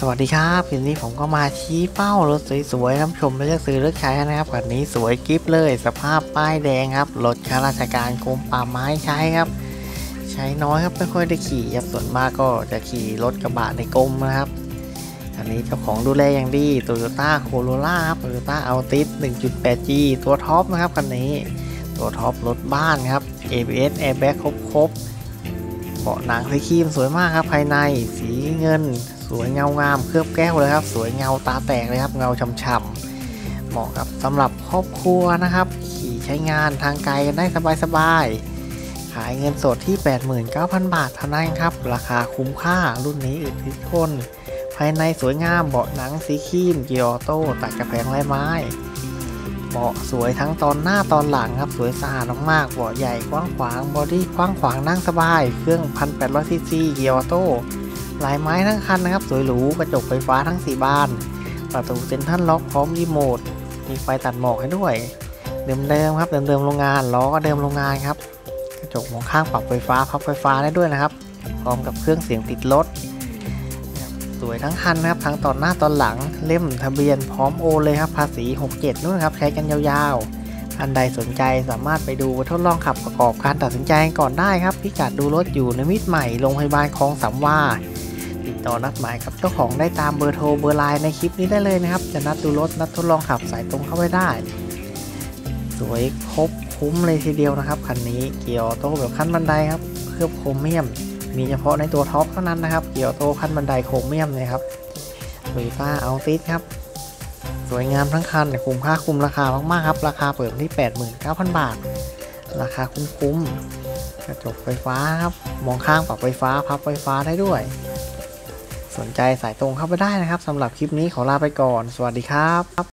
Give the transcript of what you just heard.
สวัสดีครับคลิปนี้ผมก็มาชี้เป้ารถสวยๆน้ำชมและจะซื้อรถใช้นะครับคันนี้สวยกิฟเลย สภาพป้ายแดงครับรถข้าราชการกรมป่าไม้ใช้ครับ ใช้น้อยครับไม่ค่อยได้ขี่ครับส่วนมากก็จะขี่รถกระบะในกรมนะครับอันนี้เจ้าของดูแลอย่างดี Toyota Corolla ครับ Toyota Altis 1.8G ตัวท็อปนะครับคันนี้ตัวท็อปรถบ้านครับ ABS Airbag ครบๆเบาะหนังสีครีมสวยมากครับภายในสีเงิน สวยเงางามเคลือบแก้วเลยครับ สวยเงาตาแตกเลยครับ เงาช่ำๆเหมาะกับสำหรับครอบครัวนะครับ ขี่ใช้งานทางไกลกันได้สบายๆขายเงินสดที่ 89,000 บาทเท่านั้นครับ ราคาคุ้มค่ารุ่นนี้อึดทึกทนภายในสวยงามเบาะหนังสีครีมเกียร์ออโต้ตัดกระแพงลายไม้เบาะสวยทั้งตอนหน้าตอนหลังครับ สวยสะอาดมากๆเบาะใหญ่กว้างขวางบอดี้กว้างขวางนั่งสบาย เครื่อง 1,800ซีซีเกียร์ออโต้ ลายไม้ทั้งคันนะครับ สวยหรูกระจกไฟฟ้าทั้ง 4 บาน ประตู central lock พร้อมรีโมท มีไฟตัดหมอกให้ด้วย เดิมๆครับ เดิมๆโรงงานล้อก็เดิมโรงงานครับ กระจกมองข้างปรับไฟฟ้าพับไฟฟ้าได้ด้วยนะครับ พร้อมกับเครื่องเสียงติดรถสวยทั้งคันนะครับทั้งตอนหน้าตอนหลังเล่มทะเบียนพร้อมโอนเลยครับ ภาษี 67นู่นครับใช้กันยาวๆท่านใดสนใจสามารถไปดูทดลองขับประกอบการตัดสินใจก่อนได้ครับ พิกัดดูรถอยู่ในมิตรใหม่โรงพยาบาลคลองสามวา ติดต่อนัดหมายกับเจ้าของได้ตามเบอร์โทรเบอร์ไลน์ในคลิปนี้ได้เลยนะครับ จะนัดดูรถนัดทดลองขับสายตรงเข้าไปได้ สวยครบคุ้มเลยทีเดียวนะครับคันนี้เกียร์ออโต้แบบขั้นบันไดครับเคลือบโครเมียม มีเฉพาะในตัวท็อปเท่านั้นนะครับเกียร์ออโต้ขั้นบันไดโครเมียมเลยครับโตโยต้าเอัลติสครับสวยงามทั้งคันคุ้มค่าคุ้มราคามากๆครับราคาเปิดที่ 89,000 บาท ราคาคุ้มๆกระจกไฟฟ้าครับมองข้างปรับไฟฟ้าพับไฟฟ้าได้ด้วย สนใจสายตรงเข้าไปได้นะครับสำหรับคลิปนี้ขอลาไปก่อน สวัสดีครับ